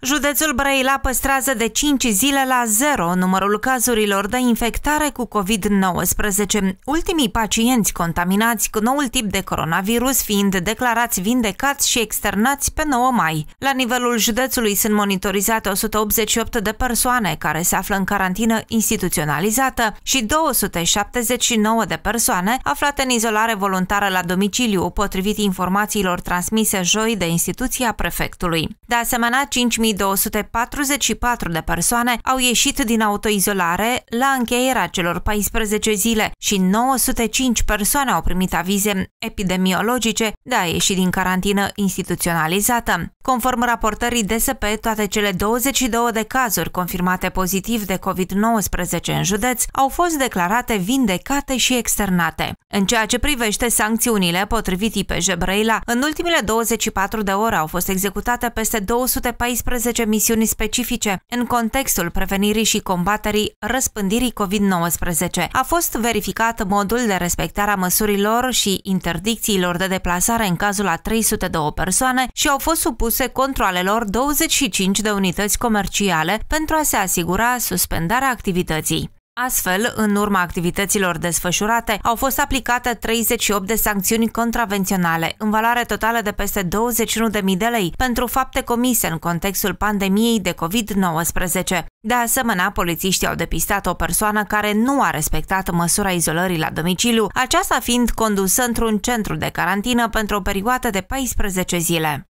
Județul Brăila păstrează de 5 zile la zero numărul cazurilor de infectare cu COVID-19, ultimii pacienți contaminați cu noul tip de coronavirus fiind declarați vindecați și externați pe 9 mai. La nivelul județului sunt monitorizate 188 de persoane care se află în carantină instituționalizată și 279 de persoane aflate în izolare voluntară la domiciliu, potrivit informațiilor transmise joi de instituția prefectului. De asemenea, 5 2244 de persoane au ieșit din autoizolare la încheierea celor 14 zile și 905 persoane au primit avize epidemiologice de a ieși din carantină instituționalizată. Conform raportării DSP, toate cele 22 de cazuri confirmate pozitiv de COVID-19 în județ au fost declarate vindecate și externate. În ceea ce privește sancțiunile, potrivit IPJ Brăila, în ultimele 24 de ore au fost executate peste 214 misiuni specifice în contextul prevenirii și combaterii răspândirii COVID-19. A fost verificat modul de respectare a măsurilor și interdicțiilor de deplasare în cazul a 302 persoane și au fost supuse controalelor 25 de unități comerciale pentru a se asigura suspendarea activității. Astfel, în urma activităților desfășurate, au fost aplicate 38 de sancțiuni contravenționale, în valoare totală de peste 21.000 de lei, pentru fapte comise în contextul pandemiei de COVID-19. De asemenea, polițiștii au depistat o persoană care nu a respectat măsura izolării la domiciliu, aceasta fiind condusă într-un centru de carantină pentru o perioadă de 14 zile.